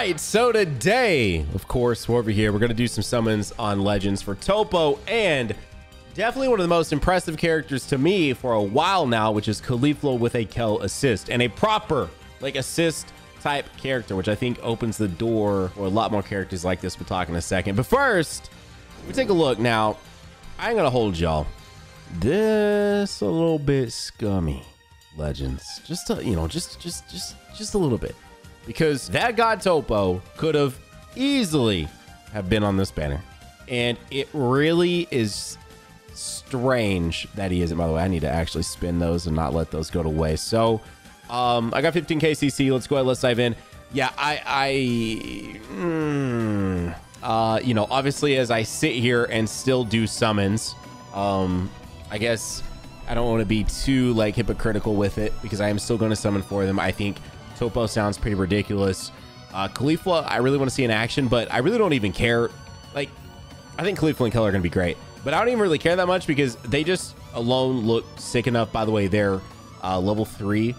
right, so today, of course, we're over here. We're going to do some summons on Legends for Toppo and definitely one of the most impressive characters to me for a while now, which is Caulifla with a Kale assist and a proper like assist type character, which I think opens the door for a lot more characters like this. We'll talk in a second. But first, we take a look now. I ain't gonna hold y'all. This a little bit scummy, Legends. Just a, you know, just just just just a little bit, because that God Toppo could have easily have been on this banner, and it really is strange that he isn't. By the way, I need to actually spin those and not let those go to waste. So um, I got 15k CC. Let's go ahead. Let's dive in. Yeah, I, I, mm, uh, you know, obviously as I sit here and still do summons, um, I guess I don't want to be too like hypocritical with it because I am still going to summon for them. I think Toppo sounds pretty ridiculous. Uh, Caulifla, I really want to see in action, but I really don't even care. Like, I think Caulifla and Kale are going to be great, but I don't even really care that much because they just alone look sick enough. By the way, they're uh, level three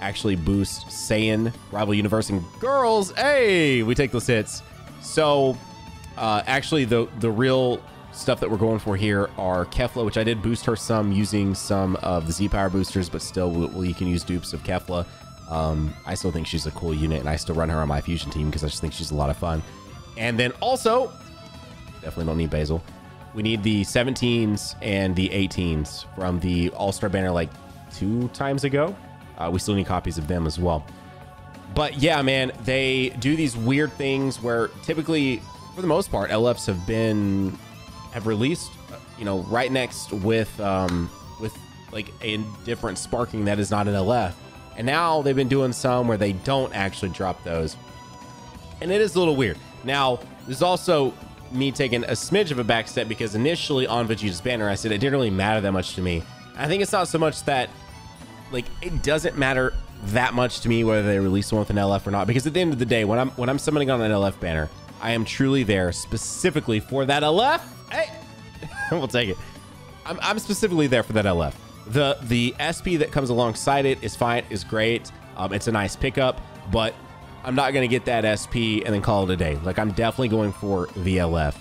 actually boost Saiyan, Rival Universe, and Girls. Hey, we take those hits. So, uh, actually, the the real stuff that we're going for here are Kefla, which I did boost her some using some of the Z Power boosters, but still, well, you can use dupes of Kefla. Um, I still think she's a cool unit, and I still run her on my fusion team because I just think she's a lot of fun. And then also, definitely don't need Basil. We need the 17s and the 18s from the All Star banner like two times ago. Uh, we still need copies of them as well. But yeah, man, they do these weird things where typically, for the most part, LFs have been have released, uh, you know, right next with um, with like a different sparking that is not an LF, and now they've been doing some where they don't actually drop those, and it is a little weird. Now, there's also me taking a smidge of a back step because initially on Vegeta's banner, I said it didn't really matter that much to me. I think it's not so much that like it doesn't matter that much to me whether they release one with an LF or not. Because at the end of the day when I'm when I'm summoning on an LF banner I am truly there specifically for that LF hey! We'll take it. I'm, I'm specifically there for that LF the the SP that comes alongside it is fine is great um, it's a nice pickup but I'm not gonna get that SP and then call it a day like I'm definitely going for VLF.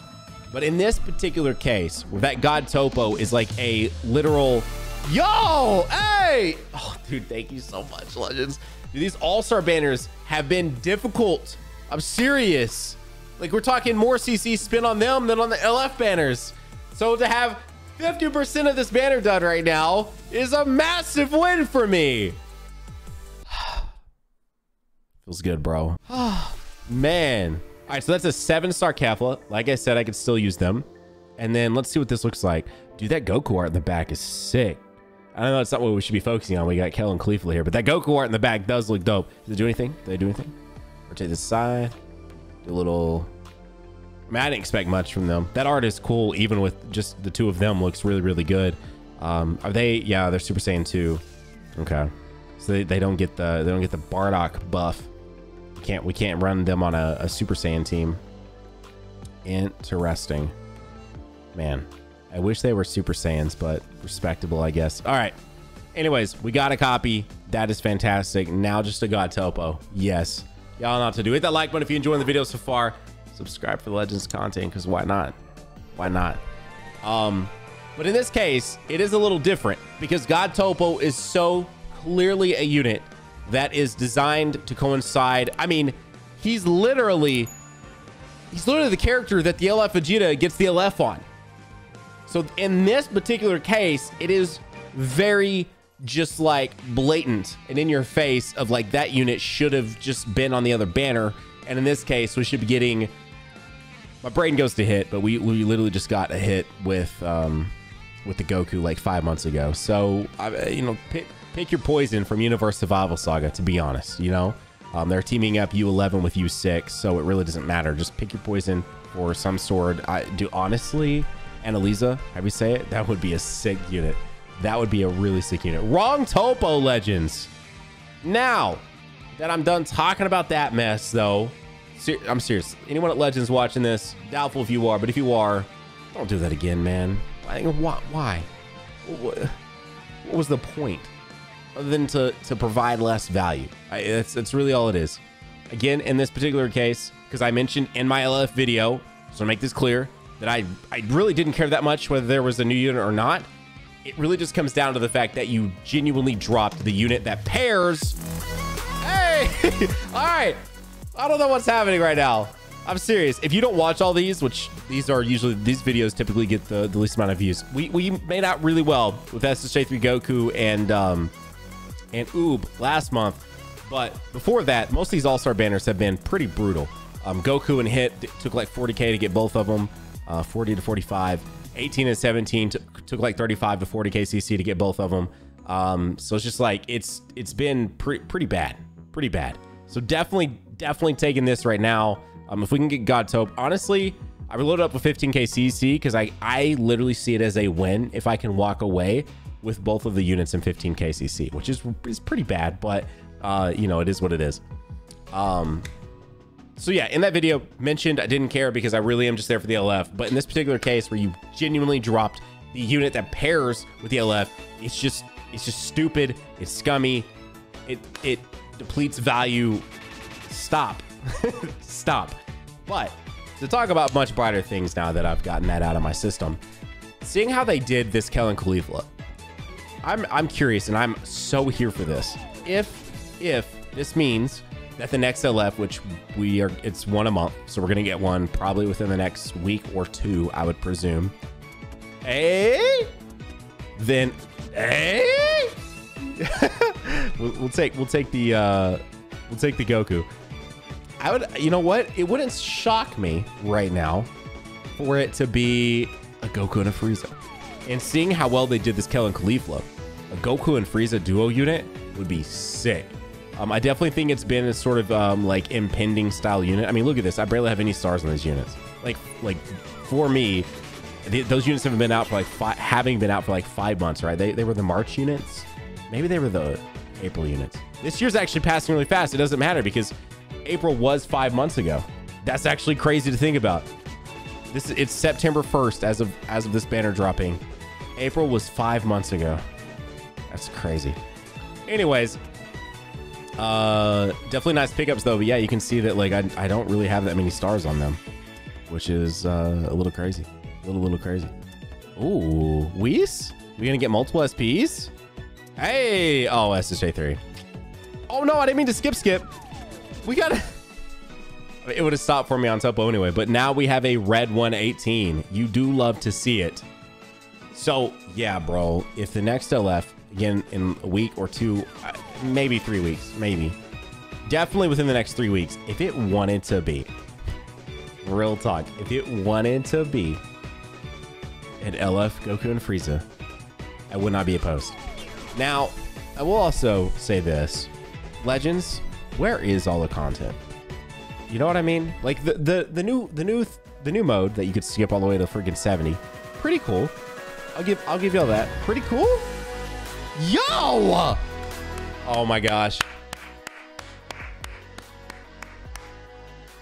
But in this particular case that God Toppo is like a literal Yo, hey! Oh, dude, thank you so much, Legends. Dude, these all-star banners have been difficult. I'm serious. Like, we're talking more CC spin on them than on the LF banners. So to have 50% of this banner done right now is a massive win for me. Feels good, bro. Man. All right, so that's a seven-star Kefla. Like I said, I could still use them. And then let's see what this looks like. Dude, that Goku art in the back is sick. I know it's not what we should be focusing on. We got Kale and Caulifla here, but that Goku art in the back does look dope. Does it do anything? Did they do anything? Rotate this side. Do a little... I mean, I didn't expect much from them. That art is cool, even with just the two of them. Looks really, really good. Um, are they? Yeah, they're Super Saiyan 2. Okay. So they, they don't get the they don't get the Bardock buff. We can't we can't run them on a, a Super Saiyan team. Interesting. Man, I wish they were Super Saiyans, but respectable, I guess. All right. Anyways, we got a copy. That is fantastic. Now just a God Toppo. Yes. Y'all know what to do. Hit that like button if you enjoyed the video so far. Subscribe for the Legends content, because why not? Why not? Um, but in this case, it is a little different because God Toppo is so clearly a unit that is designed to coincide. I mean, he's literally he's literally the character that the LF Vegeta gets the LF on. So in this particular case, it is very just like blatant and in your face of like that unit should have just been on the other banner. And in this case, we should be getting my brain goes to hit, but we, we literally just got a hit with um with the Goku like five months ago. So I, you know, pick pick your poison from Universe Survival Saga. To be honest, you know, um, they're teaming up U11 with U6, so it really doesn't matter. Just pick your poison for some sword. I do honestly. Anilaza, how we say it? That would be a sick unit. That would be a really sick unit. Wrong Toppo Legends. Now that I'm done talking about that mess, though, ser I'm serious. Anyone at Legends watching this, doubtful if you are, but if you are, don't do that again, man. Why? Why? What, was the point? Other than to, to provide less value. I, that's, that's really all it is. again, in this particular case, because I mentioned in my LF video, so to make this clear, that I, I really didn't care that much whether there was a new unit or not. It really just comes down to the fact that you genuinely dropped the unit that pairs. Hey! all right. I don't know what's happening right now. I'm serious. If you don't watch all these, which these are usually these videos typically get the, the least amount of views. We we made out really well with SSJ3 Goku and um and Uub last month. But before that, most of these All-Star banners have been pretty brutal. Um, Goku and Hit took like 40k to get both of them, uh, 40 to 45. 18 and 17 took like 35 to 40k CC to get both of them. Um, so it's just like it's it's been pretty pretty bad, pretty bad. So definitely definitely taking this right now. Um, if we can get God Toppo, honestly, I reloaded up with 15k CC because I I literally see it as a win if I can walk away with both of the units in 15k CC, which is is pretty bad, but uh, you know it is what it is. Um, so yeah, in that video mentioned I didn't care because I really am just there for the LF. But in this particular case where you genuinely dropped the unit that pairs with the LF, it's just it's just stupid. It's scummy. It it depletes value. Stop. Stop. But to talk about much brighter things now that I've gotten that out of my system, seeing how they did this Kale and Caulifla, I'm I'm curious and I'm so here for this. If if this means that the next LF, which we are, it's one a month, so we're gonna get one probably within the next week or two, I would presume. Hey, then hey, we'll, we'll take we'll take the uh, we'll take the Goku. I would, you know what? It wouldn't shock me right now for it to be a Goku and a Frieza. And seeing how well they did this Kellen Caulifla, a Goku and Frieza duo unit would be sick. Um, I definitely think it's been a sort of um, like impending style unit. I mean, look at this. I barely have any stars on these units. Like, like for me, those units haven't been out for like five, having been out for like five months, right? They, they were the March units. Maybe they were the April units. This year's actually passing really fast. It doesn't matter because April was five months ago. That's actually crazy to think about. This it's September 1st as of as of this banner dropping. April was five months ago. That's crazy. Anyways, uh, definitely nice pickups though. But yeah, you can see that like I, I don't really have that many stars on them, which is uh, a little crazy. A little little crazy. Ooh, Whis? We gonna get multiple SPs? Hey, oh SSJ3. Oh no, I didn't mean to skip skip. We got to It would have stopped for me on Toppo anyway, but now we have a red 118. You do love to see it. So, yeah, bro, if the next LF, again, in a week or two, uh, maybe three weeks, maybe, definitely within the next three weeks, if it wanted to be, real talk, if it wanted to be an LF, Goku, and Frieza, I would not be opposed. Now, I will also say this. Legends, where is all the content? You know what I mean? Like the the the new the new the new mode that you could skip all the way to freaking 70. Pretty cool. I'll give I'll give y'all that. Pretty cool. Yo! Oh my gosh.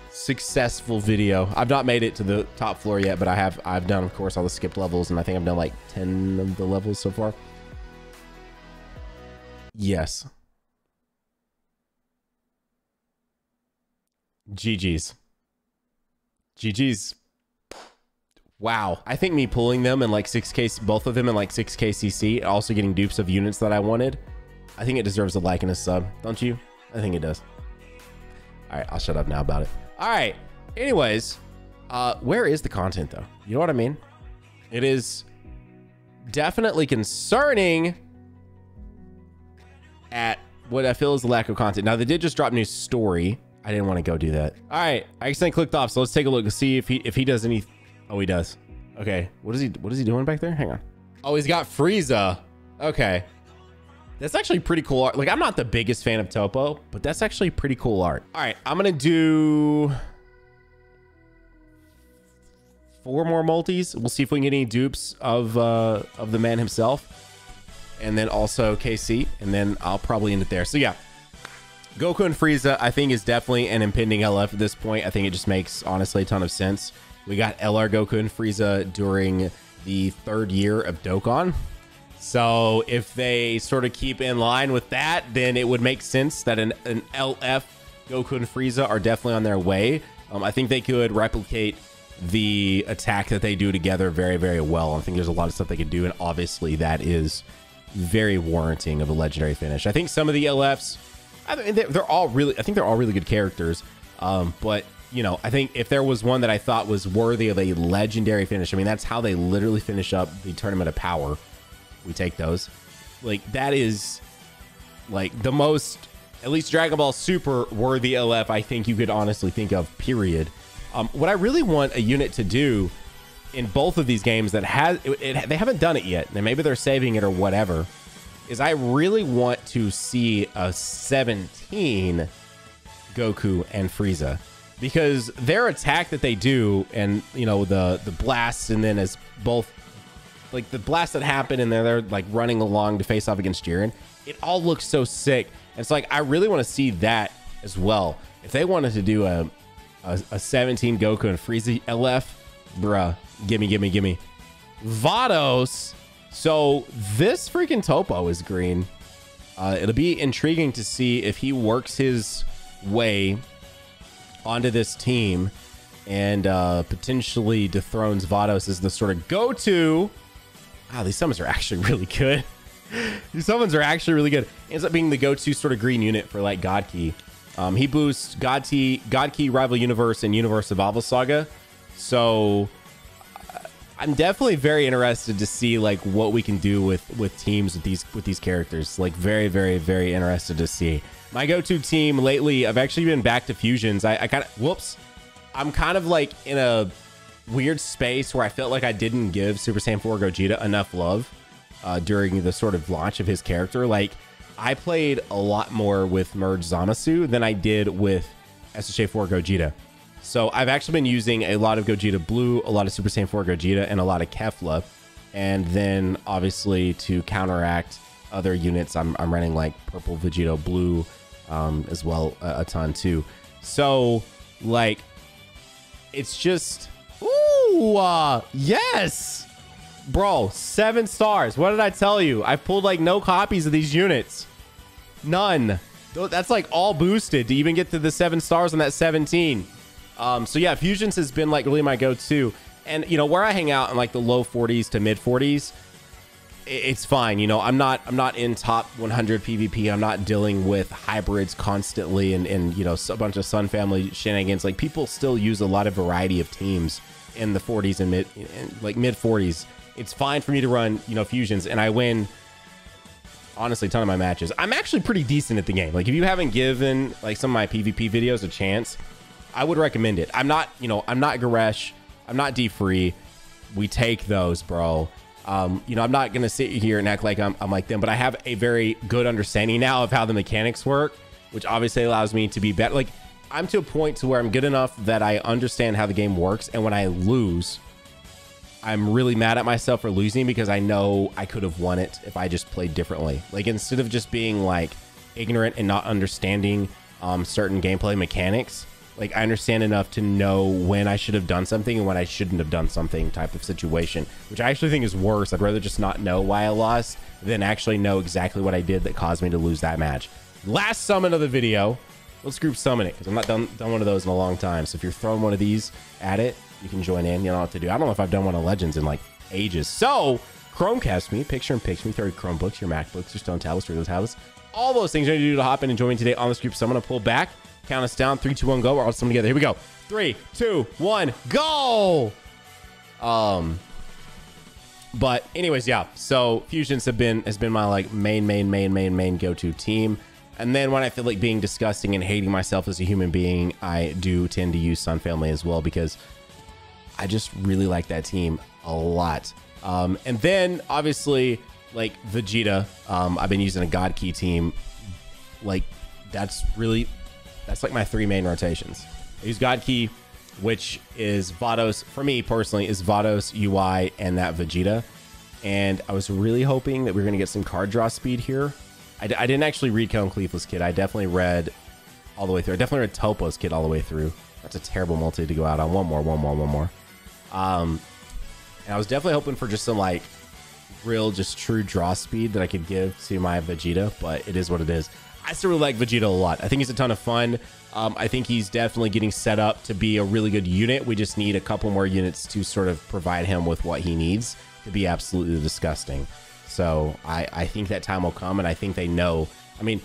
Successful video. I've not made it to the top floor yet, but I have I've done of course all the skipped levels and I think I've done like 10 of the levels so far. Yes. GG's. GG's. Wow. I think me pulling them in like 6k, both of them in like 6k CC, also getting dupes of units that I wanted, I think it deserves a like and a sub. Don't you? I think it does. All right, I'll shut up now about it. All right. Anyways, uh, where is the content though? You know what I mean? It is definitely concerning at what I feel is the lack of content. Now they did just drop new story I didn't want to go do that. All right, I accidentally clicked off, so let's take a look to see if he if he does any. Oh, he does. Okay, what is he what is he doing back there? Hang on. Oh, he's got Frieza. Okay, that's actually pretty cool art. Like I'm not the biggest fan of Toppo, but that's actually pretty cool art. All right, I'm gonna do four more multis. We'll see if we can get any dupes of uh, of the man himself, and then also KC, and then I'll probably end it there. So yeah. Goku and Frieza, I think, is definitely an impending LF at this point. I think it just makes, honestly, a ton of sense. We got LR Goku and Frieza during the third year of Dokkan. So if they sort of keep in line with that, then it would make sense that an, an LF Goku and Frieza are definitely on their way. Um, I think they could replicate the attack that they do together very, very well. I think there's a lot of stuff they could do, and obviously that is very warranting of a legendary finish. I think some of the LFs, I mean, they're all really, I think they're all really good characters. Um, but you know, I think if there was one that I thought was worthy of a legendary finish, I mean, that's how they literally finish up the Tournament of Power. We take those. Like, that is like the most, at least Dragon Ball Super worthy LF I think you could honestly think of, period. Um, what I really want a unit to do in both of these games that has it, it, they haven't done it yet, and maybe they're saving it or whatever, is I really want to see a 17 Goku and Frieza because their attack that they do and you know the the blasts and then as both like the blast that happened and they're, they're like running along to face off against Jiren, it all looks so sick. And it's like I really want to see that as well. If they wanted to do a a, a 17 Goku and Frieza LF, bruh, gimme, gimme, gimme. Vados. So this freaking Toppo is green. Uh, it'll be intriguing to see if he works his way onto this team and uh, potentially dethrones Vados as the sort of go-to. Wow, these summons are actually really good. these summons are actually really good. Ends up being the go-to sort of green unit for like God Ki. Um, he boosts God Ki, God Ki Rival Universe, and Universe Survival Saga. So I'm definitely very interested to see like what we can do with with teams with these with these characters. Like very, very, very interested to see. My go-to team lately, I've actually been back to fusions. I, I kind of, whoops, I'm kind of like in a weird space where I felt like I didn't give Super Saiyan 4 Gogeta enough love uh, during the sort of launch of his character. Like, I played a lot more with Merge Zamasu than I did with SSJ 4 Gogeta. So I've actually been using a lot of Gogeta Blue, a lot of Super Saiyan 4 Gogeta, and a lot of Kefla. And then obviously to counteract other units, I'm, I'm running like Purple Vegito Blue um, as well a, a ton too. So like, it's just, ooh, uh, yes, bro, seven stars. What did I tell you? I've pulled like no copies of these units, none. That's like all boosted to even get to the seven stars on that 17. Um, so yeah, fusions has been like really my go-to. And you know where I hang out in like the low 40s to mid 40s, it's fine. You know, I'm not I'm not in top 100 PvP. I'm not dealing with hybrids constantly and and you know a bunch of Sun Family shenanigans. Like people still use a lot of variety of teams in the 40s and mid like mid 40s. It's fine for me to run you know fusions and I win. Honestly, a ton of my matches. I'm actually pretty decent at the game. Like if you haven't given like some of my PvP videos a chance, I would recommend it. I'm not you know I'm not Goresh. I'm not D free. We take those, bro. Um, you know, I'm not to sit here and act like I'm, I'm like them, but I have a very good understanding now of how the mechanics work, which obviously allows me to be better. Like, I'm to a point to where I'm good enough that I understand how the game works. And when I lose, I'm really mad at myself for losing because I know I could have won it if I just played differently. Like, instead of just being like ignorant and not understanding um, certain gameplay mechanics, like I understand enough to know when I should have done something and when I shouldn't have done something type of situation, which I actually think is worse. I'd rather just not know why I lost than actually know exactly what I did that caused me to lose that match. Last summon of the video. Let's group summon it because I'm not done, done one of those in a long time. So if you're throwing one of these at it, you can join in. You know what to do. I don't know if I've done one of Legends in like ages. So Chromecast me, picture and picture me, throw your Chromebooks, your MacBooks, your Stone tablets, those tablets. All those things you need to do to hop in and join me today on this group. So I'm to pull back Count us down. Three, two, one, go. We're all summon together. Here we go. Three, two, one, go. Um, but anyways, yeah. So fusions have been has been my like main, main, main, main, main go-to team. And then when I feel like being disgusting and hating myself as a human being, I do tend to use Sun Family as well because I just really like that team a lot. Um, and then obviously like Vegeta, um, I've been using a God Ki team. Like that's really that's like my three main rotations. I use God Ki, which is Vados, for me personally, is Vados, UI, and that Vegeta. And I was really hoping that we are going to get some card draw speed here. I, I didn't actually read Kale and Caulifla's kit. I definitely read all the way through. I definitely read Toppo's kit all the way through. That's a terrible multi to go out on. One more, one more, one more. Um, and I was definitely hoping for just some like real, just true draw speed that I could give to my Vegeta, but it is what it is. I still really like Vegeta a lot. I think he's a ton of fun. Um, I think he's definitely getting set up to be a really good unit. We just need a couple more units to sort of provide him with what he needs to be absolutely disgusting. So I, I think that time will come, and I think they know. I mean,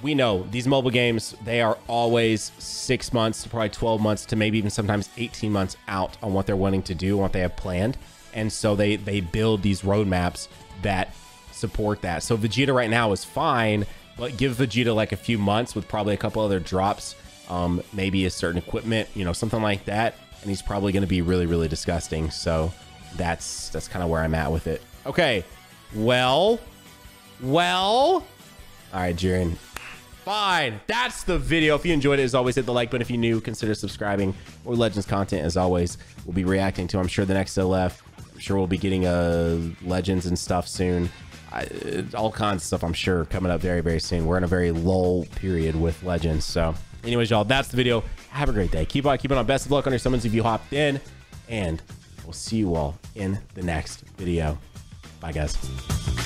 we know these mobile games, they are always six months to probably 12 months to maybe even sometimes 18 months out on what they're wanting to do, what they have planned. And so they, they build these roadmaps that support that. So Vegeta right now is fine but give Vegeta like a few months with probably a couple other drops, um, maybe a certain equipment, you know, something like that, and he's probably going to be really, really disgusting. So that's that's kind of where I'm at with it. Okay, well, well, all right, Jiren. Fine. That's the video. If you enjoyed it, as always, hit the like button. If you're new, consider subscribing. More Legends content, as always, we'll be reacting to. I'm sure the next LF. I'm sure we'll be getting uh, Legends and stuff soon. I, all kinds of stuff, I'm sure, coming up very, very soon. We're in a very lull period with Legends. So, anyways, y'all, that's the video. Have a great day. Keep on keeping on. Best of luck on your summons if you hopped in. And we'll see you all in the next video. Bye, guys.